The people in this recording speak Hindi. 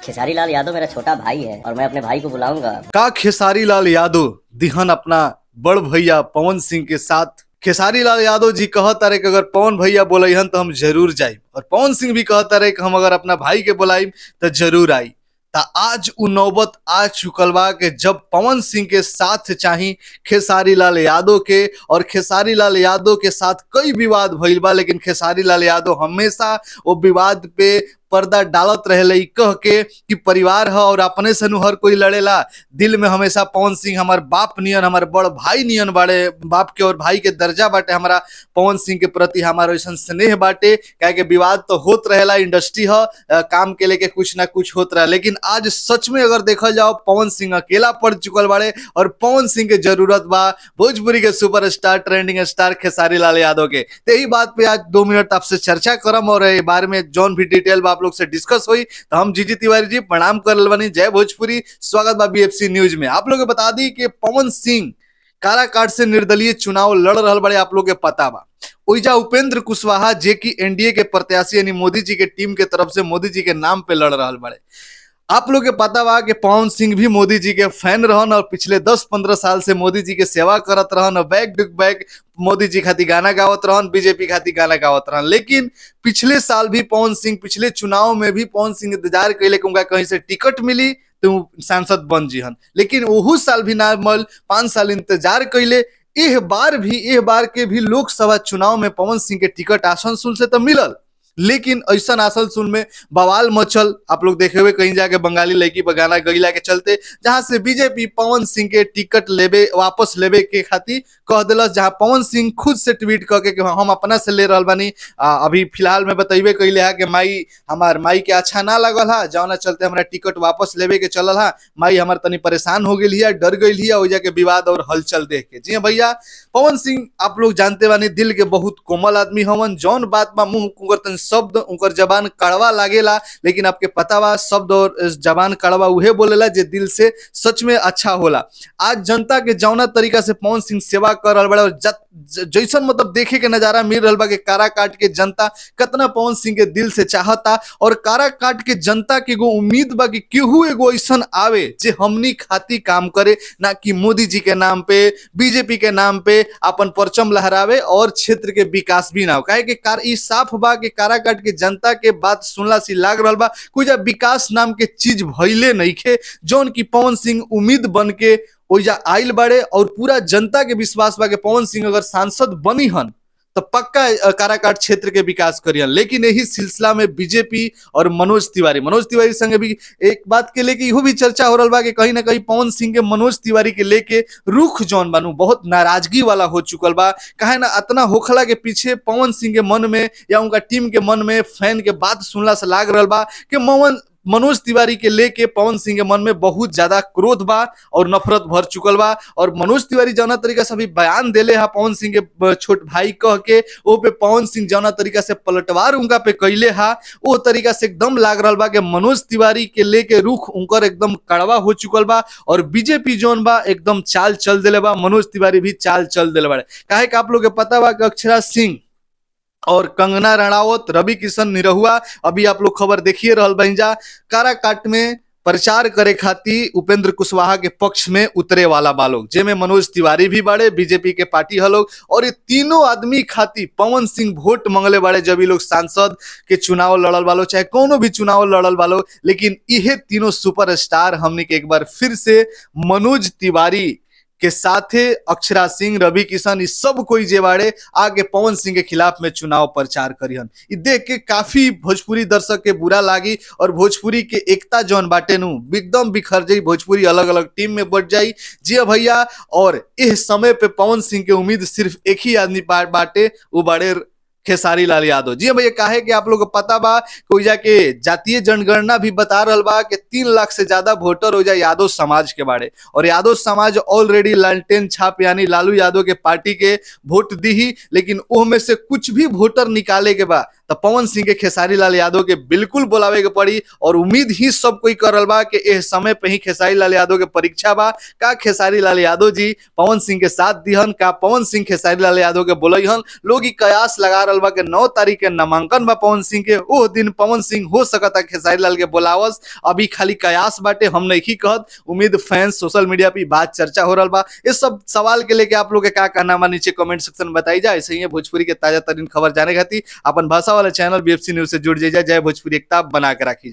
खेसारी लाल यादव मेरा छोटा भाई है और मैं अपने भाई को बुलाऊँगा। का खेसारी लाल यादव? दिहन अपना बड़ भैया पवन सिंह के साथ। खेसारी लाल यादव जी कहता रहे कि अगर पवन भैया बोलहन तो हम ज़रूर जाइब। और पवन सिंह भी कहता रहे कि हम अगर अपना भाई के बुलाइब तो ज़रूर आई ता आज उ नौबत आ चुकल बा कि जब पवन सिंह के साथ चाही खेसारी लाल यादव के और खेसारी लाल यादव के साथ कई विवाद भइल बा, लेकिन खेसारी लाल यादव हमेशा वो विवाद पे पर्दा डालत रहे कह के कि परिवार है और अपने से नु हर कोई लड़ेला। दिल में हमेशा पवन सिंह हमार बाप नियन, हमार बड़ भाई नियन बाड़े, बाप के और भाई के दर्जा बाटे, हमारा पवन सिंह के प्रति हमारा ऐसा स्नेह बाटे। क्या के विवाद तो होत रहेला, इंडस्ट्री है काम के लेके कुछ ना कुछ होत रहा। लेकिन आज सच में अगर देखल जाओ, पवन सिंह अकेला पड़ चुकल बाड़े और पवन सिंह के ज़रूरत बा भोजपुरी के superstar, trending star Khesari Lal Yadav के। यही बात पे आज दो मिनट आपसे चर्चा करम और बारे में जौन भी डिटेल बा आप लोग से डिस्कस हुई तो हम जीजी तिवारी जी प्रणाम कर बनी जय भोजपुरी, स्वागत बा बीएफसी न्यूज़ में। आप लोग बता दी कि पवन सिंह काराकाट से निर्दलीय चुनाव लड़ रहा बड़े आप लोग के पता बा। ओइजा उपेंद्र कुशवाहा, जे की एनडीए के प्रत्याशी यानी मोदी जी के टीम के तरफ़ से मोदी जी के नाम पे लड़ रहा बड़े। आप लोग के पता बा कि पवन सिंह भी मोदी जी के फ़ैन रहन और पिछले 10-15 साल से मोदी जी के सेवा करत रहन और back to back Modi ji खातिर गाना गावत रहन, बीजेपी खातिर गाना गावत रहन। लेकिन पिछले साल भी पवन सिंह, पिछले चुनाव में भी पवन सिंह इंतज़ार कैले कि उनका कहीं से टिकट मिली तो सांसद बन जीहन। लेकिन ओहू साल भी नॉर्मल पाँच साल इंतज़ार कैले एह बार भी, एह बार के भी लोकसभा चुनाव में पवन सिंह के टिकट आसनसोल से तो मिलल। लेकिन ऐसा आसनसोल में बवाल मचल। आप लोग देखे हुए कहीं जाके बंगाली लड़की बगाना गईला के चलते, जहाँ से बीजेपी पवन सिंह के टिकट लेबे, वापस लेबे के खातिर कह दिलस, जहाँ पवन सिंह खुद से ट्वीट करके कि हम अपना से ले रहा बानी। अभी फ़िलहाल में बतेबे कैले है कि माई, हमार माई के अच्छा ना लगल है, जौना चलते हमारा टिकट वापस लेबे के चलल है। माई हमार तनी परेशान हो गई है डर गई है वजह के विवाद और हलचल देख के। जी भैया, पवन सिंह आप लोग जानते बानी, दिल के बहुत कोमल आदमी हवन, जौन बात बा मुँह शब्द उनकर जबान कड़वा लागेला, लेकिन आपके पता बा शब्द और जबान कड़वा उहे बोलेला जे दिल से सच में अच्छा होला। आज जनता के जौना तरीका से पवन सिंह सेवा कर रहा बड़ा और जैसन मतलब देखे के नज़ारा मिल रहा बा कि काराकाट के जनता कितना पवन सिंह के दिल से चाहता और काराकाट के जनता के एगो उम्मीद बा कि केहू एगो ऐसा आवे जे हमनी खाती काम करे, ना कि मोदी जी के नाम पे, बीजेपी के नाम पे अपन परचम लहरावे और क्षेत्र के विकास भी ना हो। काहे कि कार, ई साफ़ बा के कि काराकाट के जनता के बात सुनला से लाग रहा बा। कोई विकास नाम के चीज़ भैले नहीं खे जौन की पवन सिंह उम्मीद बन के ओइजा आइल बाड़े और पूरा जनता के विश्वास बा के पवन सिंह अगर सांसद बनी हन तो पक्का काराकाट क्षेत्र के विकास करियन। लेकिन यही सिलसिला में बीजेपी और मनोज तिवारी। मनोज तिवारी संगे भी एक बात के लेके इहो भी चर्चा हो रहा बा कहीं ना कहीं पवन सिंह के मनोज तिवारी के लेके रुख जौन बानू, बहुत नाराज़गी वाला हो चुकल बा। कहे ना इतना होखला के पीछे पवन सिंह के मन में या उनका टीम के मन में फ़ैन के बात सुनला से लाग रहा बा कि मोहन मनोज तिवारी के लेके पवन सिंह के मन में बहुत ज़्यादा क्रोध बा और नफरत भर चुकल बा। और मनोज तिवारी जौना तरीका से अभी बयान देले है पवन सिंह के छोट भाई कह के वो पे पवन सिंह जौना तरीका से पलटवार उनका पे कैले हा। वो तरीका से एकदम लाग रहा बा कि मनोज तिवारी के लेके रुख उनकर एकदम कड़वा हो चुकल बा और बीजेपी जौन बा, एकदम चाल चल दिले बा। मनोज तिवारी भी चाल चल दिले बा काहे कि आप लोग के पता बा कि अक्षरा सिंह और कंगना रणावत रवि किशन निरहुआ, अभी आप लोग खबर देखिए बहिजा काराकाट में प्रचार करे खातिर उपेंद्र कुशवाहा के पक्ष में उतरे वाला बालोग जेमे मनोज तिवारी भी बाड़े, बीजेपी के पार्टी हलोग और ये तीनों आदमी खातिर पवन सिंह वोट मंगले बाड़े जब ये लोग सांसद के चुनाव लड़ल वालो चाहे कोनो भी चुनाव लड़ल वालो लेकिन यह तीनों सुपरस्टार हमने के एक बार फिर से मनोज तिवारी के साथ अक्षरा सिंह, रवि किशन इस सब कोई जेवाड़े आगे पवन सिंह के खिलाफ में चुनाव प्रचार करिहन। इ देख के काफ़ी भोजपुरी दर्शक के बुरा लागी और भोजपुरी के एकता जौन बाटे नु एकदम बिखर जाई, भोजपुरी अलग अलग टीम में बट जाई। जी भैया, और इस समय पे पवन सिंह के उम्मीद सिर्फ़ एक ही आदमी बाटे वो बड़े खेसारी लाल यादव। जी भैया, काहे कि आप लोग को पता बा कोई जाके जातीय जनगणना भी बता रहा बा कि तीन लाख से ज़्यादा वोटर हो जाए यादव समाज के बारे और यादव समाज ऑलरेडी लालटेन छाप यानी लालू यादव के पार्टी के वोट दी ही, लेकिन ओह में से कुछ भी वोटर निकाले के बाद तो पवन सिंह के खेसारी लाल यादव के बिल्कुल बोलावे के पड़ी और उम्मीद ही सब कोई करल बा कि एह समय पे ही खेसारी लाल यादव के परीक्षा बा। का खेसारी लाल यादव जी पवन सिंह के साथ दिहन, का पवन सिंह खेसारी लाल यादव के बोलहन? लोग कयास लगा रहा बा कि नौ तारीख के नामांकन बा पवन सिंह के ओह दिन पवन सिंह हो सकता खेसारी लाल के बोलावस अभी खाली कयास बाटे, हम नहीं कहत। उम्मीद फैंस, सोशल मीडिया पे बात चर्चा हो रहा बा। इस सब सवाल के लेके आप लोग के का कहना बा, नीचे कमेंट सेक्शन में बताई जाए ऐसे ही भोजपुरी के ताज़ा तरीन खबर जाने खातिर अपन भाषा वाला चैनल बीएफसी न्यूज़ से जुड़ जाइए। जय भोजपुरी एकता बना के रखी जाए।